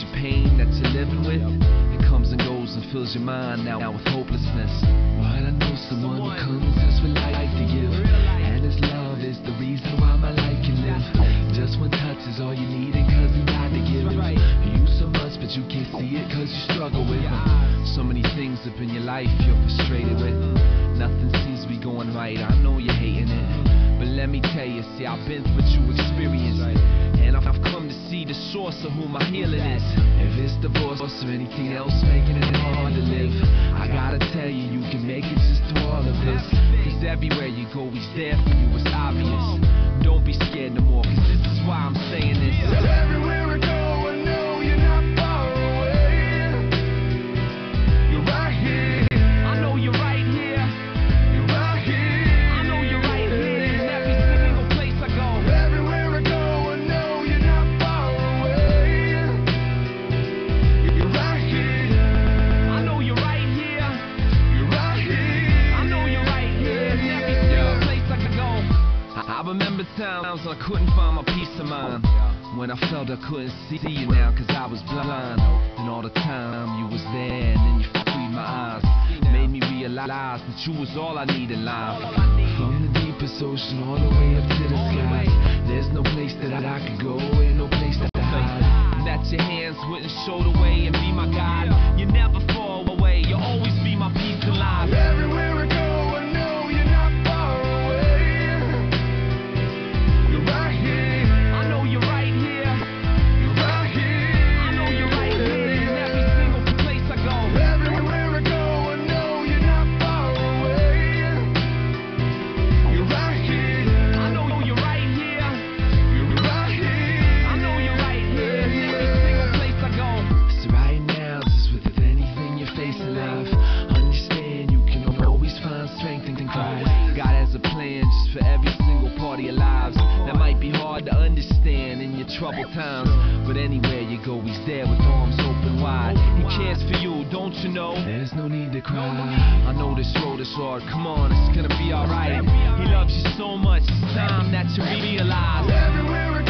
your pain that you're living with. It comes and goes and fills your mind now, now with hopelessness. But I know someone who comes just with life to give. And his love is the reason why my life can live. Just one touch is all you need, and cause he died to give. You so much, but you can't see it cause you struggle with it. So many things up in your life you're frustrated with. Nothing seems to be going right. I know you're hating it. But let me tell you, see, I've been through what you source of who my healing is. If it's divorce or anything else making it hard to live, I gotta tell you, you can make it just through all of this. Cause everywhere you go, he's there for you, it's obvious. Don't be scared no more, times I couldn't find my peace of mind. When I felt I couldn't see you now cause I was blind. And all the time you was there and then you freed my eyes. Made me realize that you was all I needed in life. From the deepest ocean all the way up to the sky. There's no place that I, I could go, and no place that understand in your troubled times, but anywhere you go, He's there with arms open wide. He cares for you, don't you know? There's no need to cry. I know this road is hard. Come on, it's gonna be alright. He loves you so much. It's time that you realize. Everywhere